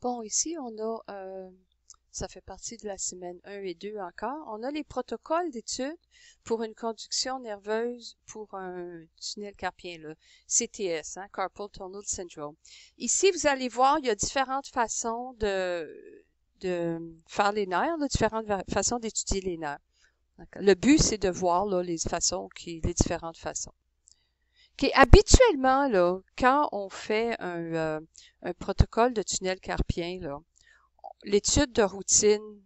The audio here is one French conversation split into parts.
bon, ici, on a, euh, ça fait partie de la semaine 1 et 2 encore, on a les protocoles d'études pour une conduction nerveuse pour un tunnel carpien, le CTS, hein, Carpal Tunnel Syndrome. Ici, vous allez voir, il y a différentes façons de, de faire les nerfs, différentes façons d'étudier les nerfs. Le but, c'est de voir les façons, les différentes façons. Habituellement, là, quand on fait un, euh, protocole de tunnel carpien, l'étude de routine,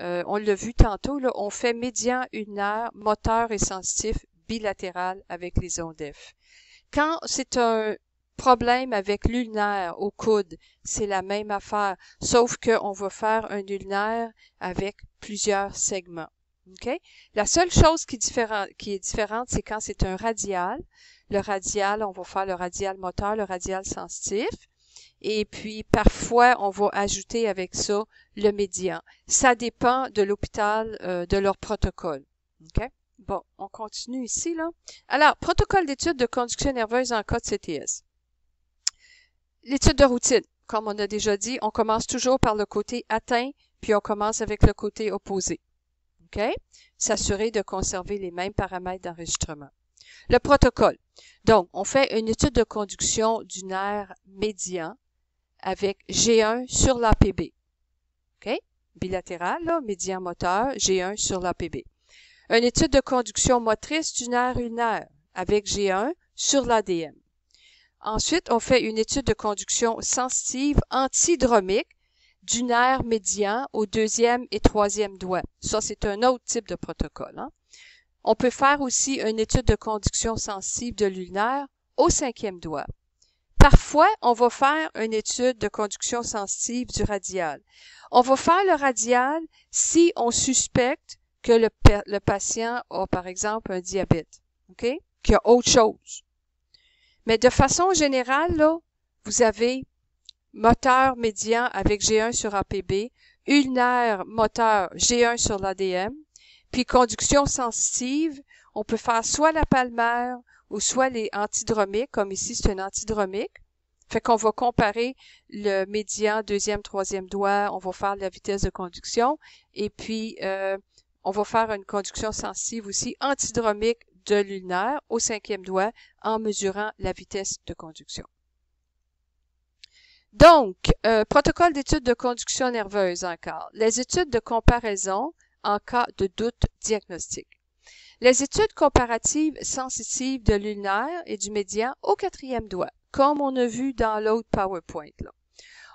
euh, on l'a vu tantôt, là, on fait médian ulnaire, moteur et sensitif bilatéral avec les ondes F. Quand c'est un problème avec l'ulnaire au coude, c'est la même affaire, sauf qu'on va faire un ulnaire avec plusieurs segments. Okay? La seule chose qui, qui est différente, c'est quand c'est un radial. Le radial, on va faire le radial moteur, le radial sensitif. Et puis, parfois, on va ajouter avec ça le médian. Ça dépend de l'hôpital, euh, de leur protocole. Okay? Bon, on continue ici, là. Alors, protocole d'étude de conduction nerveuse en cas de CTS. L'étude de routine, comme on a déjà dit, on commence toujours par le côté atteint, puis on commence avec le côté opposé. S'assurer de conserver les mêmes paramètres d'enregistrement. Le protocole. Donc, on fait une étude de conduction du nerf médian avec G1 sur l'APB. Bilatéral, médian moteur, G1 sur l'APB. Une étude de conduction motrice du nerf ulnaire avec G1 sur l'ADM. Ensuite, on fait une étude de conduction sensitive antidromique du nerf médian au deuxième et troisième doigt. Ça, c'est un autre type de protocole. Hein. On peut faire aussi une étude de conduction sensible de l'ulnaire au cinquième doigt. Parfois, on va faire une étude de conduction sensible du radial. On va faire le radial si on suspecte que le, patient a, par exemple, un diabète, OK? Qu'il y a autre chose. Mais de façon générale, là, vous avez moteur médian avec G1 sur APB, ulnaire moteur G1 sur l'ADM, puis conduction sensitive, on peut faire soit la palmaire ou soit les antidromiques, comme ici c'est un antidromique. Fait qu'on va comparer le médian, deuxième, troisième doigt, on va faire la vitesse de conduction, et puis euh, on va faire une conduction sensitive aussi antidromique de l'ulnaire au cinquième doigt en mesurant la vitesse de conduction. Donc, euh, protocole d'étude de conduction nerveuse encore. Les études de comparaison en cas de doute diagnostique. Les études comparatives sensitives de l'ulnaire et du médian au quatrième doigt, comme on a vu dans l'autre PowerPoint.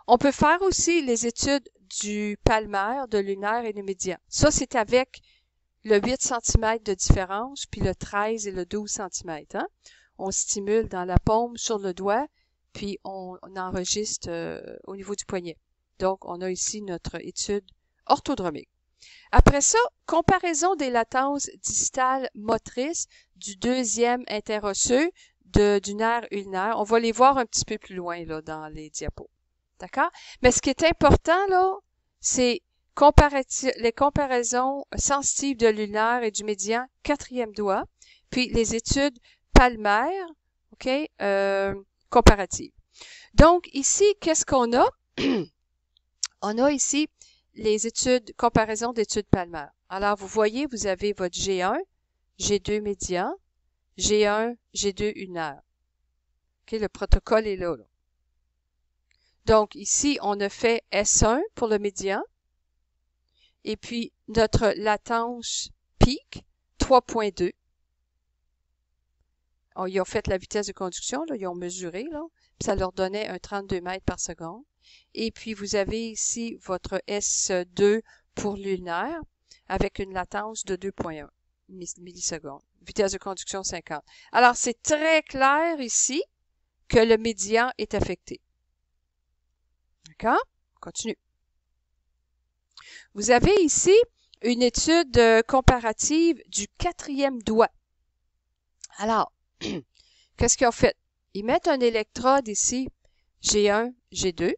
On peut faire aussi les études du palmaire, de l'ulnaire et du médian. Ça, c'est avec le 8 cm de différence, puis le 13 et le 12 cm. Hein? On stimule dans la paume sur le doigt puis on, enregistre euh, au niveau du poignet. Donc, on a ici notre étude orthodromique. Après ça, comparaison des latences distales motrices du deuxième interosseux de, du nerf ulnaire. On va les voir un petit peu plus loin là, dans les diapos. D'accord? Mais ce qui est important, là, c'est les comparaisons sensitives de l'ulnaire et du médian, quatrième doigt, puis les études palmaires, OK, euh, comparative. Donc, ici, qu'est-ce qu'on a? On a ici les études, comparaison d'études palmaires. Alors, vous voyez, vous avez votre G1, G2 médian, G1, G2 une heure. OK, le protocole est là, là. Donc, ici, on a fait S1 pour le médian. Et puis, notre latence pic, 3.2. Ils ont fait la vitesse de conduction, là, ils ont mesuré, là, puis ça leur donnait un 32 mètres par seconde. Et puis, vous avez ici votre S2 pour l'ulnaire avec une latence de 2.1 millisecondes. Vitesse de conduction 50. Alors, c'est très clair ici que le médian est affecté. D'accord? Continue. Vous avez ici une étude comparative du quatrième doigt. Alors, Qu'est-ce qu'ils ont fait? Ils mettent un électrode ici, G1, G2,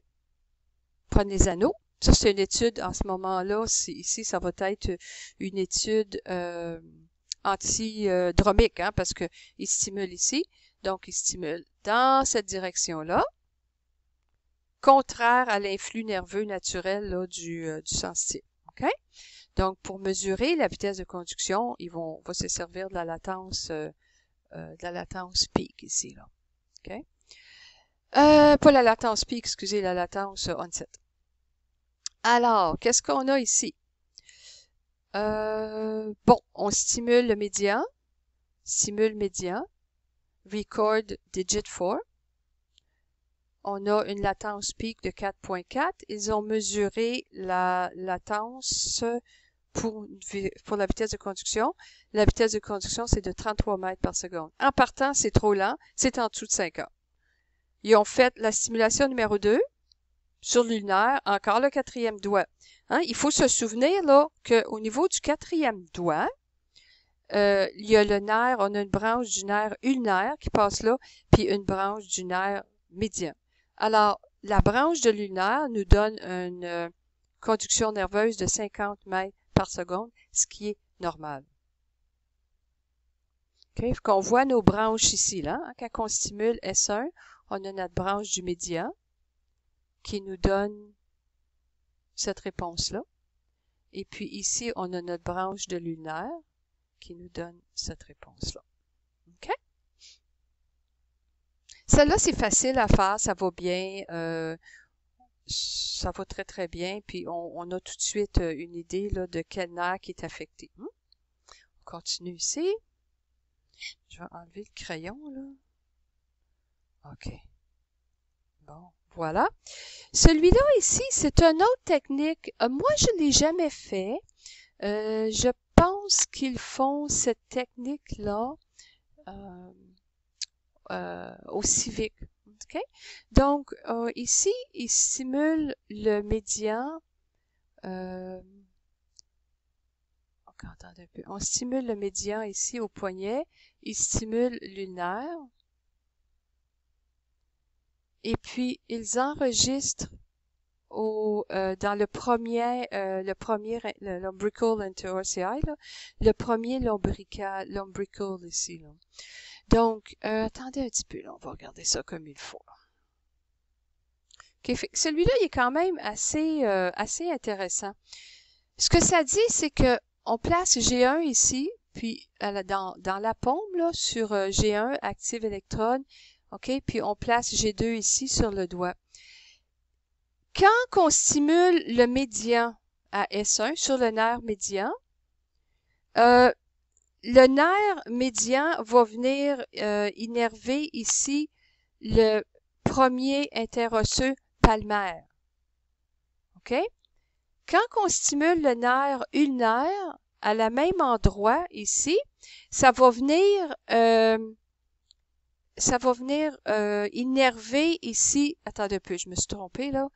prennent les anneaux. Ça, c'est une étude en ce moment-là. Ici, ça va être une étude euh, antidromique, hein, parce qu'ils stimulent ici. Donc, ils stimulent dans cette direction-là. contraire à l'influx nerveux naturel du, euh, du sensible. Donc, pour mesurer la vitesse de conduction, ils vont, se servir de la latence, euh, euh, de la latence peak ici, là. OK? Euh, pas la latence peak, excusez, la latence onset. Alors, qu'est-ce qu'on a ici? Euh, bon, on stimule le médian, stimule médian, record digit 4. On a une latence peak de 4.4. Ils ont mesuré la latence pour, pour la vitesse de conduction. La vitesse de conduction, c'est de 33 mètres par seconde. En partant, c'est trop lent. C'est en dessous de 5 heures. Ils ont fait la stimulation numéro 2 sur lunaire, encore le quatrième doigt. Hein? Il faut se souvenir là qu'au niveau du quatrième doigt, euh, il y a le nerf, on a une branche du nerf ulnaire qui passe là, puis une branche du nerf médian. Alors, la branche de l'ulnaire nous donne une euh, conduction nerveuse de 50 mètres par seconde, ce qui est normal. Okay? Qu'on voit nos branches ici, là, hein, quand on stimule S1, on a notre branche du médian qui nous donne cette réponse-là. Et puis ici, on a notre branche de lunaire qui nous donne cette réponse-là. OK? Celle-là, c'est facile à faire, ça va bien. Euh, ça va très, très bien. Puis on, a tout de suite euh, une idée là, de quel nerf est affecté. Hmm? On continue ici. Je vais enlever le crayon, là. OK. Bon, voilà. Celui-là ici, c'est une autre technique. Euh, moi, je ne l'ai jamais fait. Euh, je pense qu'ils font cette technique-là au civique. Donc, euh, ici, il stimule le médian. Euh, On stimule le médian ici au poignet. Il stimule l'ulnaire. Et puis, ils enregistrent au, euh, dans le premier, euh, le premier, l'umbilical interosseae, le premier lombrical, lombrical ici. Donc, euh, attendez un petit peu, là, on va regarder ça comme il faut. Celui-là, il est quand même assez, euh, assez intéressant. Ce que ça dit, c'est que on place G1 ici, puis dans, dans la paume, là, sur euh, G1, active électrone, OK, puis on place G2 ici sur le doigt. Quand on stimule le médian à S1 sur le nerf médian, euh, le nerf médian va venir euh, innerver ici le premier interosseux palmaire. OK? Quand on stimule le nerf ulnaire à la même endroit ici, ça va venir euh, ça va venir euh, innerver ici. Attendez un peu, je me suis trompée là.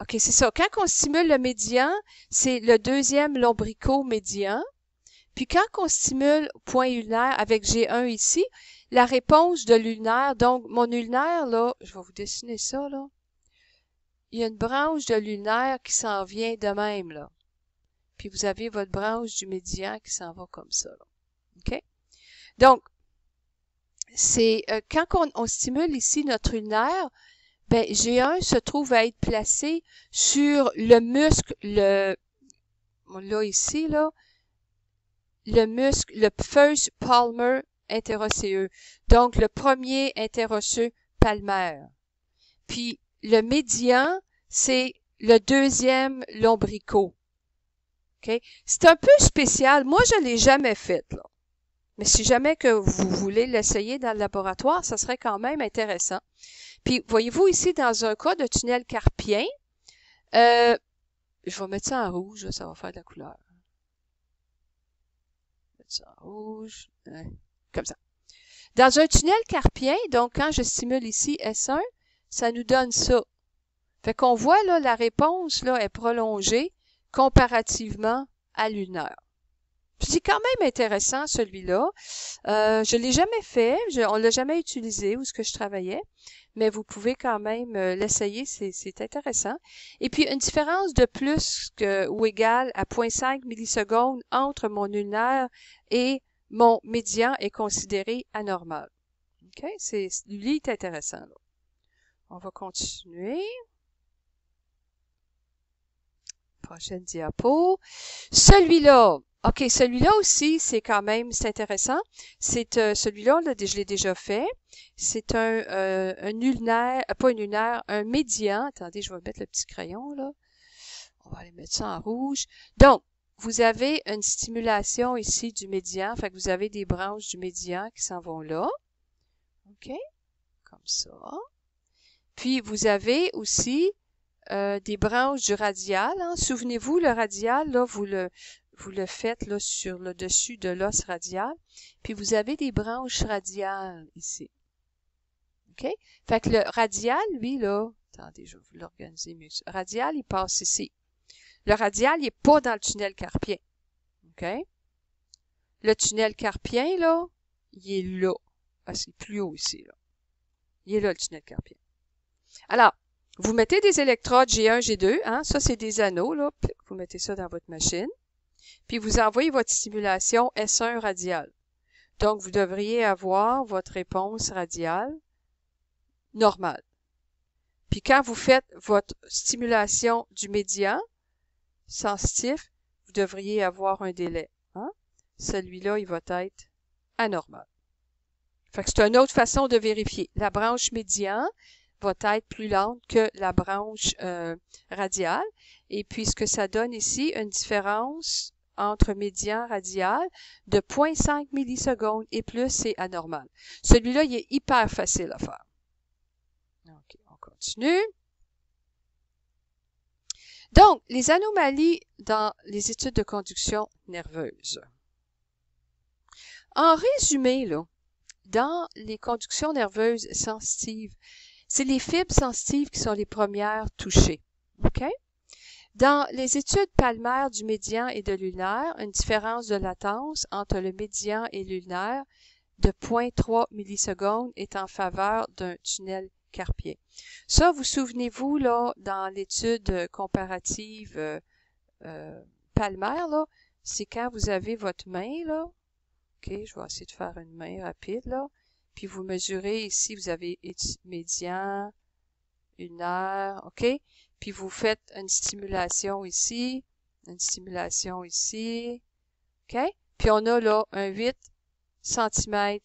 OK, c'est ça. Quand on stimule le médian, c'est le deuxième lombrico-médian. Puis quand on stimule point ulnaire avec G1 ici, la réponse de l'ulnaire, donc mon ulnaire, là, je vais vous dessiner ça, là. Il y a une branche de l'ulnaire qui s'en vient de même, là. Puis vous avez votre branche du médian qui s'en va comme ça, là. OK? Donc, c'est euh, quand on, on, stimule ici notre ulnaire, ben, G1 se trouve à être placé sur le muscle, le, là, ici, là, le muscle, le first palmar interosseeux. Donc, le premier interosseux palmaire. Puis, le médian, c'est le deuxième lombricaux. Okay? C'est un peu spécial. Moi, je l'ai jamais fait, là. Mais si jamais que vous voulez l'essayer dans le laboratoire, ça serait quand même intéressant. Puis, voyez-vous ici, dans un cas de tunnel carpien, euh, je vais mettre ça en rouge, ça va faire de la couleur. Mettre ça en rouge, hein, comme ça. Dans un tunnel carpien, donc quand je stimule ici S1, ça nous donne ça. Fait qu'on voit là, la réponse là, est prolongée comparativement à l'une c'est quand même intéressant celui-là. Euh, je l'ai jamais fait, je, on l'a jamais utilisé où ce que je travaillais, mais vous pouvez quand même euh, l'essayer, c'est intéressant. Et puis une différence de plus ou égale à 0.5 millisecondes entre mon ulnaire et mon médian est considéré anormal. OK? C'est, lui est intéressant. Là. On va continuer. Prochaine diapo. Celui-là, OK, celui-là aussi, c'est quand même, intéressant. C'est euh, celui-là, là, je l'ai déjà fait. C'est un, euh, ulnaire, euh, pas un ulnaire, un médian. Attendez, je vais mettre le petit crayon, là. On va aller mettre ça en rouge. Donc, vous avez une stimulation ici du médian. Fait que vous avez des branches du médian qui s'en vont là. OK? Comme ça. Puis, vous avez aussi euh, des branches du radial. Hein. Souvenez-vous, le radial, là, vous le, vous le faites là, sur le dessus de l'os radial, puis vous avez des branches radiales ici. OK? Fait que le radial, lui, là, attendez, je vais vous l'organiser mieux. Radial, il passe ici. Le radial, il n'est pas dans le tunnel carpien. OK? Le tunnel carpien, là, il est là. Ah, c'est plus haut ici, là. Il est là, le tunnel carpien. Alors, vous mettez des électrodes G1, G2, hein, ça c'est des anneaux, là, vous mettez ça dans votre machine puis vous envoyez votre stimulation S1 radiale. Donc, vous devriez avoir votre réponse radiale normale. Puis quand vous faites votre stimulation du médian sensitif, vous devriez avoir un délai. Hein? Celui-là, il va être anormal. Fait que c'est une autre façon de vérifier. La branche médian va être plus lente que la branche euh, radiale. Et puis, ce que ça donne ici, une différence entre médian radial de 0.5 millisecondes et plus, c'est anormal. Celui-là, il est hyper facile à faire. On continue. Donc, les anomalies dans les études de conduction nerveuse. En résumé, dans les conductions nerveuses sensitives, c'est les fibres sensitives qui sont les premières touchées. OK? Dans les études palmaires du médian et de l'ulnaire, une différence de latence entre le médian et l'ulnaire de 0.3 millisecondes est en faveur d'un tunnel carpien. Ça, vous souvenez-vous, là, dans l'étude comparative euh, euh, palmaire, là, c'est quand vous avez votre main, là. OK, je vais essayer de faire une main rapide, là. Puis vous mesurez ici, vous avez médian, ulnaire, OK? Puis vous faites une stimulation ici, une stimulation ici. OK? Puis on a là un 8 cm.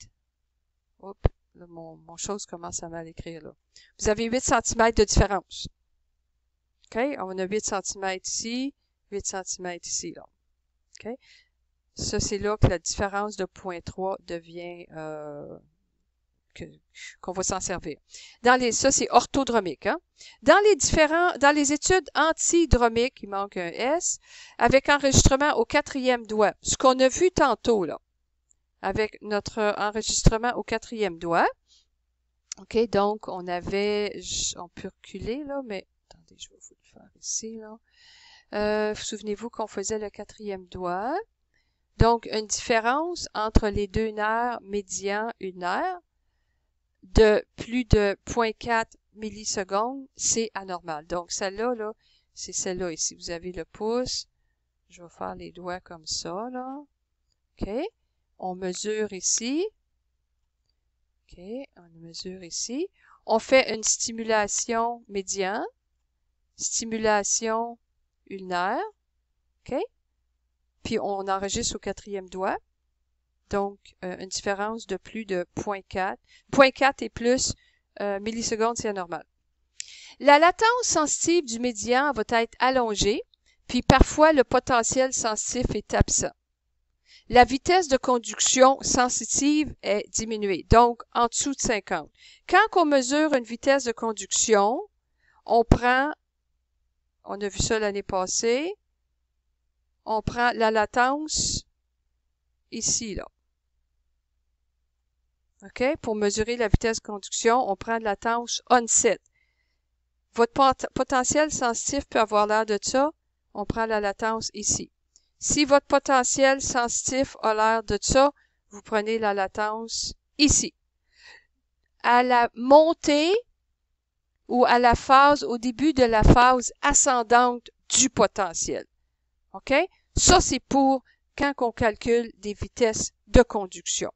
Oups, là, mon, mon chose commence à mal écrire là. Vous avez 8 cm de différence. OK? On a 8 cm ici, 8 cm ici. Là. OK? Ça, c'est là que la différence de 0.3 devient euh, qu'on va s'en servir. Dans les, ça, c'est orthodromique. Hein? Dans les différents, dans les études antidromiques, il manque un S, avec enregistrement au quatrième doigt. Ce qu'on a vu tantôt, là, avec notre enregistrement au quatrième doigt. OK, donc, on avait, on peut reculer, là, mais, attendez, je vais vous le faire ici, là. Euh, Souvenez-vous qu'on faisait le quatrième doigt? Donc, une différence entre les deux nerfs médians unaires de plus de 0.4 millisecondes, c'est anormal. Donc, celle-là, là, c'est celle-là ici. Vous avez le pouce. Je vais faire les doigts comme ça, là. OK? On mesure ici. OK? On mesure ici. On fait une stimulation médiane. Stimulation ulnaire. OK? Puis on enregistre au quatrième doigt donc euh, une différence de plus de 0.4. 0.4 et plus euh, millisecondes, c'est anormal. La latence sensitive du médian va être allongée, puis parfois le potentiel sensitif est absent. La vitesse de conduction sensitive est diminuée, donc en dessous de 50. Quand on mesure une vitesse de conduction, on prend, on a vu ça l'année passée, on prend la latence ici, là. OK? Pour mesurer la vitesse de conduction, on prend de la tâche onset. Votre potentiel sensitif peut avoir l'air de ça. On prend la latence ici. Si votre potentiel sensitif a l'air de ça, vous prenez la latence ici. À la montée ou à la phase, au début de la phase ascendante du potentiel. OK? Ça, c'est pour quand on calcule des vitesses de conduction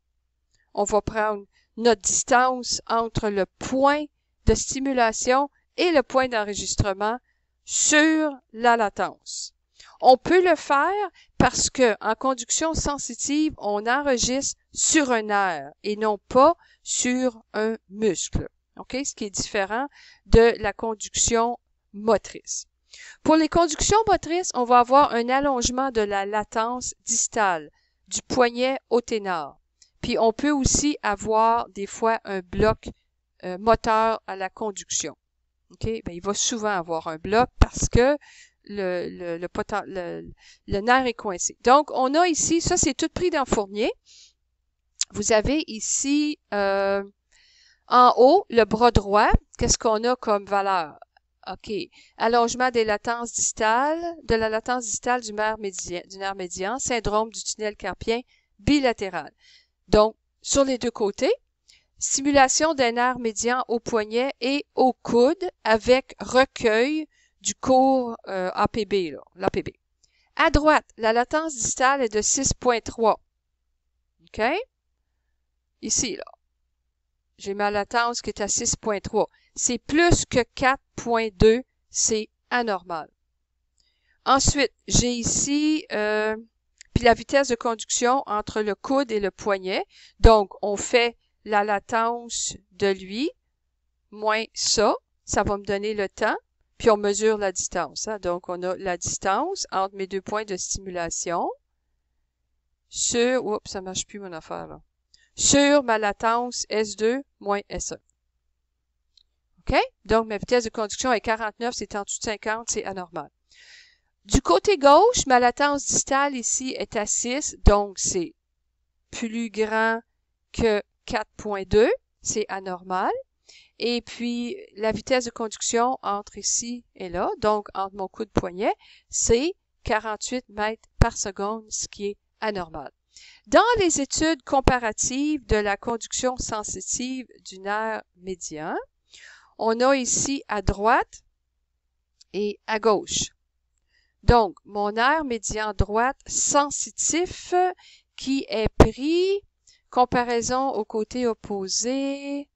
on va prendre notre distance entre le point de stimulation et le point d'enregistrement sur la latence. On peut le faire parce que en conduction sensitive, on enregistre sur un nerf et non pas sur un muscle. Ce qui est différent de la conduction motrice. Pour les conductions motrices, on va avoir un allongement de la latence distale du poignet au ténor. Puis on peut aussi avoir des fois un bloc euh, moteur à la conduction. OK? Ben, il va souvent avoir un bloc parce que le, nerf est coincé. Donc, on a ici, ça c'est tout pris dans Fournier. Vous avez ici euh, en haut le bras droit. Qu'est-ce qu'on a comme valeur? OK. Allongement des latences distales, de la latence distale du nerf médian, syndrome du tunnel carpien bilatéral. Donc, sur les deux côtés, stimulation d'un nerf médian au poignet et au coude avec recueil du cours euh, APB. À droite, la latence distale est de 6.3. OK? Ici, là. J'ai ma latence qui est à 6.3. C'est plus que 4.2, c'est anormal. Ensuite, j'ai ici euh, puis la vitesse de conduction entre le coude et le poignet. Donc, on fait la latence de lui moins ça. Ça va me donner le temps. Puis on mesure la distance. Hein. Donc, on a la distance entre mes deux points de stimulation sur... Oups, ça marche plus mon affaire là. Sur ma latence S2 moins S1. OK? Donc, ma vitesse de conduction est 49, c'est en dessous de 50, c'est anormal. Du côté gauche, ma latence distale ici est à 6, donc c'est plus grand que 4.2, c'est anormal. Et puis, la vitesse de conduction entre ici et là, donc entre mon coup de poignet, c'est 48 mètres par seconde, ce qui est anormal. Dans les études comparatives de la conduction sensitive du nerf médian, on a ici à droite et à gauche. Donc, mon nerf médian droite sensitif qui est pris, comparaison au côté opposé,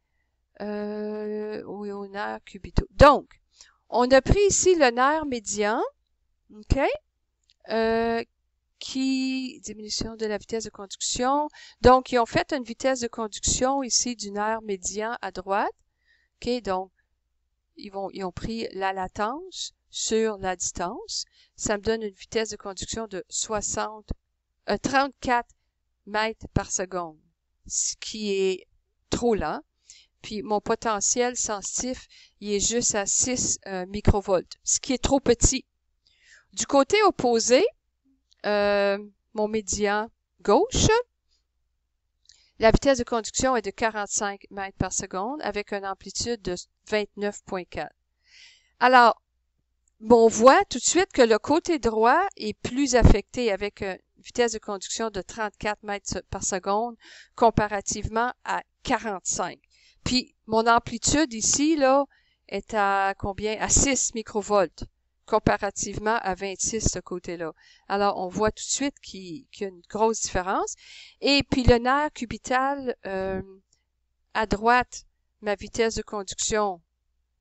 euh, au nerf cubitaux. Donc, on a pris ici le nerf médian, OK, euh, qui, diminution de la vitesse de conduction. Donc, ils ont fait une vitesse de conduction ici du nerf médian à droite. OK, donc, ils, vont, ils ont pris la latence sur la distance. Ça me donne une vitesse de conduction de 60, euh, 34 mètres par seconde, ce qui est trop lent. Puis mon potentiel sensitif, il est juste à 6 euh, microvolts, ce qui est trop petit. Du côté opposé, euh, mon médian gauche, la vitesse de conduction est de 45 mètres par seconde avec une amplitude de 29.4. Alors, on voit tout de suite que le côté droit est plus affecté avec une vitesse de conduction de 34 mètres par seconde comparativement à 45. Puis mon amplitude ici, là, est à combien? À 6 microvolts comparativement à 26 ce côté-là. Alors, on voit tout de suite qu'il y a une grosse différence. Et puis le nerf cubital, euh, à droite, ma vitesse de conduction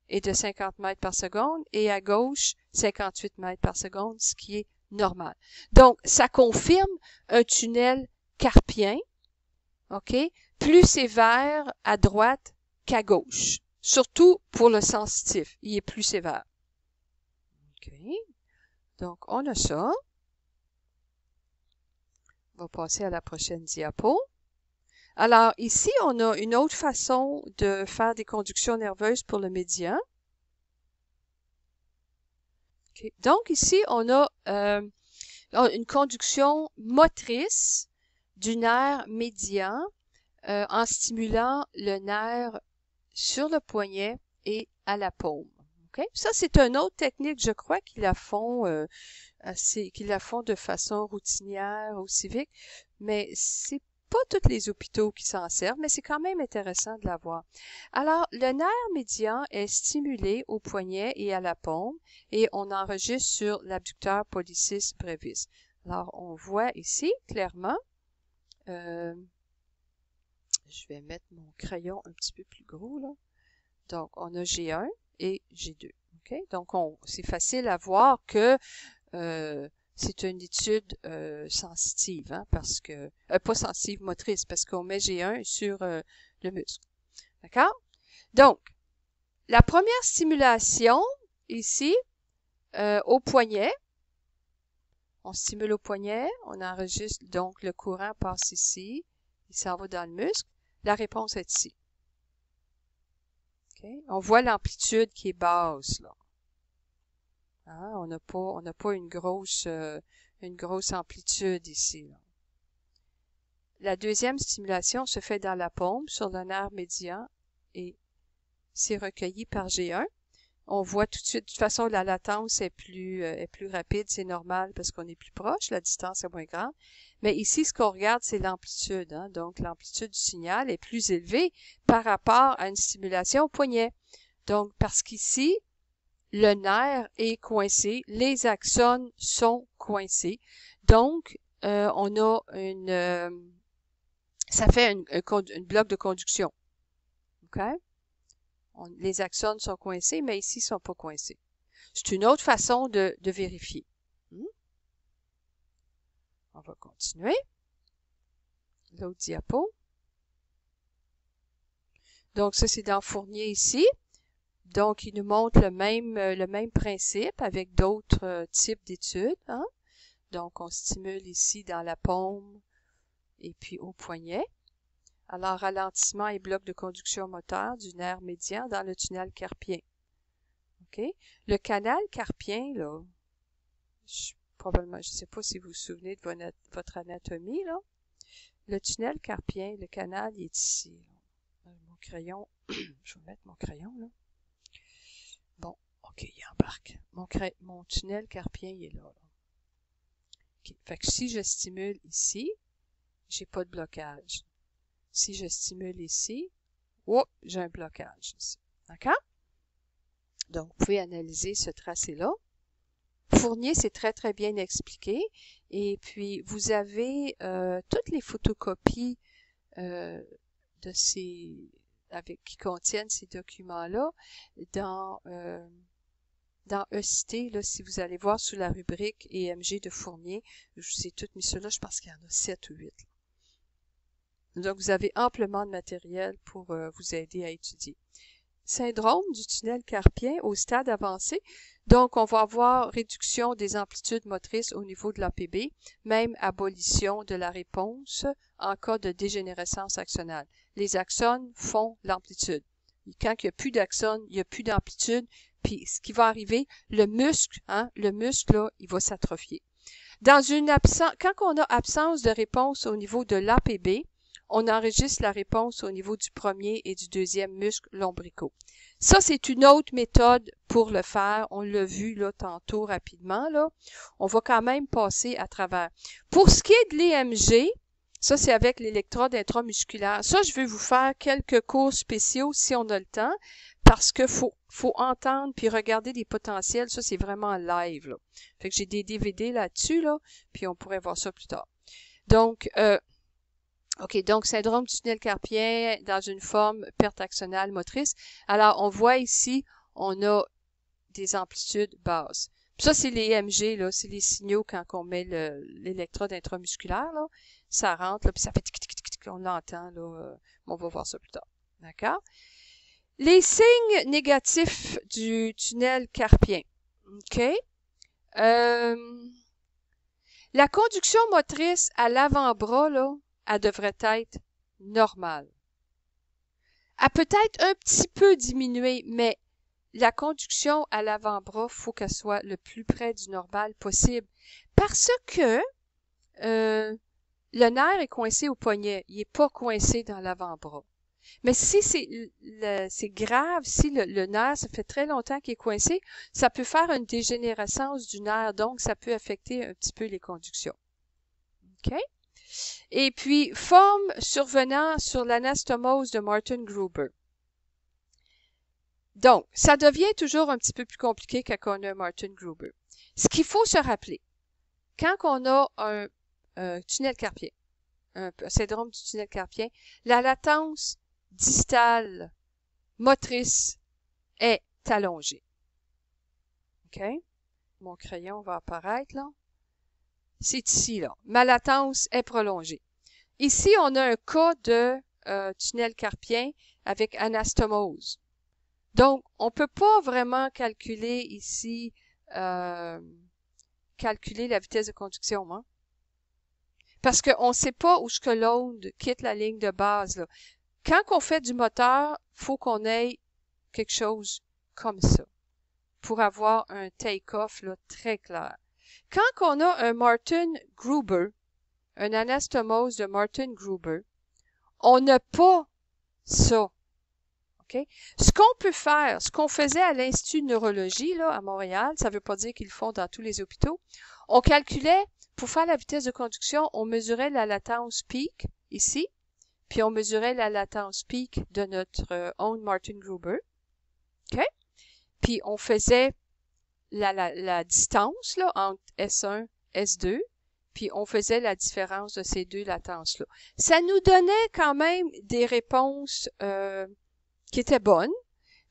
est de 50 mètres par seconde et à gauche, 58 mètres par seconde, ce qui est normal. Donc, ça confirme un tunnel carpien, OK, plus sévère à droite qu'à gauche. Surtout pour le sensitif, il est plus sévère. OK. Donc, on a ça. On va passer à la prochaine diapo. Alors, ici, on a une autre façon de faire des conductions nerveuses pour le médian. Donc, ici, on a euh, une conduction motrice du nerf médian euh, en stimulant le nerf sur le poignet et à la paume. Ça, c'est une autre technique, je crois, qu'ils la font euh, qu'ils la font de façon routinière au civique, mais c'est pas tous les hôpitaux qui s'en servent, mais c'est quand même intéressant de la voir. Alors, le nerf médian est stimulé au poignet et à la paume et on enregistre sur l'abducteur pollicis brevis. Alors, on voit ici clairement, euh, je vais mettre mon crayon un petit peu plus gros là. Donc, on a G1 et G2. Donc, c'est facile à voir que euh, c'est une étude euh, sensitive, hein, parce que euh, pas sensitive motrice, parce qu'on met G1 sur le muscle. D'accord? Donc, la première stimulation ici, au poignet, on stimule au poignet, on enregistre donc le courant passe ici, il s'en va dans le muscle. La réponse est ici. On voit l'amplitude qui est basse là. Hein, on n'a pas, pas une grosse, euh, une grosse amplitude ici. La deuxième stimulation se fait dans la pompe sur le nerf médian et c'est recueilli par G1 on voit tout de suite, de toute façon, la latence est plus, euh, plus rapide, c'est normal parce qu'on est plus proche, la distance est moins grande. Mais ici, ce qu'on regarde, c'est l'amplitude. Hein. Donc, l'amplitude du signal est plus élevée par rapport à une stimulation au poignet. Donc, parce qu'ici, le nerf est coincé, les axones sont coincés. Donc, euh, on a une... Euh, ça fait une, une bloc de conduction. OK? les axones sont coincés, mais ici, ils ne sont pas coincés. C'est une autre façon de, vérifier. Hmm? On va continuer. L'autre diapo. Donc, ça, c'est dans Fournier ici. Donc, il nous montre le même, euh, principe avec d'autres euh, types d'études. Hein. Donc, on stimule ici dans la paume et puis au poignet. Alors, ralentissement et bloc de conduction moteur du nerf médian dans le tunnel carpien. OK? Le canal carpien, là, je, probablement, je ne sais pas si vous vous souvenez de votre anatomie, là. Le tunnel carpien, le canal, il est ici. Euh, mon crayon, je vais mettre mon crayon, là. OK, il embarque. Mon, mon tunnel carpien, il est là. OK. Fait que si je stimule ici, j'ai pas de blocage. Si je stimule ici, oh, j'ai un blocage ici. D'accord? Donc, vous pouvez analyser ce tracé-là. Fournier, c'est très, très bien expliqué. Et puis, vous avez euh, toutes les photocopies euh, de ces avec qui contiennent ces documents-là dans euh, dans ECT, là, si vous allez voir sous la rubrique EMG de Fournier, je vous ai toutes mis cela, je pense qu'il y en a 7 ou 8. Donc, vous avez amplement de matériel pour euh, vous aider à étudier. Syndrome du tunnel carpien au stade avancé. Donc, on va avoir réduction des amplitudes motrices au niveau de l'APB, même abolition de la réponse en cas de dégénérescence axonale. Les axones font l'amplitude. Quand il n'y a plus d'axones, il n'y a plus d'amplitude, puis ce qui va arriver, le muscle, hein, le muscle, là, il va s'atrophier. Dans une absence, quand on a absence de réponse au niveau de l'APB, on enregistre la réponse au niveau du premier et du deuxième muscle lombricaux. Ça, c'est une autre méthode pour le faire. On l'a vu là tantôt rapidement. Là. On va quand même passer à travers. Pour ce qui est de l'EMG, ça, c'est avec l'électrode intramusculaire. Ça, je vais vous faire quelques cours spéciaux si on a le temps, parce que faut, faut entendre puis regarder des potentiels. Ça, c'est vraiment live. Là. Fait que j'ai des DVD là-dessus, là, puis on pourrait voir ça plus tard. Donc, euh, OK, donc syndrome du tunnel carpien dans une forme perte axonale motrice. Alors, on voit ici, on a des amplitudes basses. ça, c'est les MG, là, c'est les signaux quand on met l'électrode intramusculaire, là. Ça rentre, là, puis ça fait tic, tic, tic, on l'entend, là. Euh, on va voir ça plus tard. D'accord? Les signes négatifs du tunnel carpien. OK? Euh, la conduction motrice à l'avant-bras, là, elle devrait être normale. Elle peut être un petit peu diminuée, mais la conduction à l'avant-bras, faut qu'elle soit le plus près du normal possible. Parce que euh, le nerf est coincé au poignet, il n'est pas coincé dans l'avant-bras. Mais si c'est grave, si le, nerf, ça fait très longtemps qu'il est coincé, ça peut faire une dégénérescence du nerf, donc ça peut affecter un petit peu les conductions. OK? Et puis, forme survenant sur l'anastomose de Martin Gruber. Donc, ça devient toujours un petit peu plus compliqué quand on a Martin Gruber. Ce qu'il faut se rappeler, quand on a un, tunnel carpien, un, syndrome du tunnel carpien, la latence distale motrice est allongée. OK? Mon crayon va apparaître là. C'est ici, là. Ma latence est prolongée. Ici, on a un cas de euh, tunnel carpien avec anastomose. Donc, on ne peut pas vraiment calculer ici, euh, calculer la vitesse de conduction. Hein? Parce qu'on ne sait pas où ce que l'onde quitte la ligne de base. Là. Quand on fait du moteur, faut qu'on ait quelque chose comme ça pour avoir un take-off très clair. Quand on a un Martin Gruber, un anastomose de Martin Gruber, on n'a pas ça. Okay? Ce qu'on peut faire, ce qu'on faisait à l'Institut de neurologie là, à Montréal, ça ne veut pas dire qu'ils le font dans tous les hôpitaux, on calculait, pour faire la vitesse de conduction, on mesurait la latence peak ici, puis on mesurait la latence peak de notre euh, own Martin Gruber. OK? Puis on faisait la, la, la distance là, entre S1, S2, puis on faisait la différence de ces deux latences-là. Ça nous donnait quand même des réponses euh, qui étaient bonnes,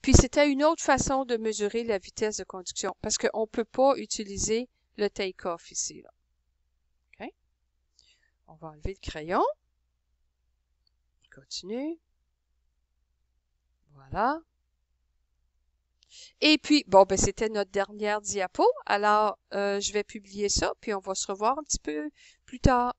puis c'était une autre façon de mesurer la vitesse de conduction, parce qu'on ne peut pas utiliser le take-off ici. Là. On va enlever le crayon. Continue. Voilà. Et puis, bon, ben, c'était notre dernière diapo. Alors, euh, je vais publier ça, puis on va se revoir un petit peu plus tard.